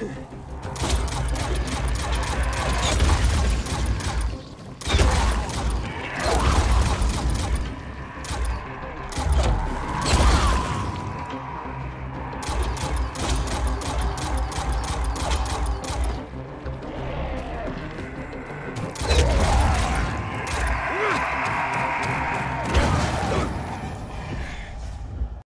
Huh?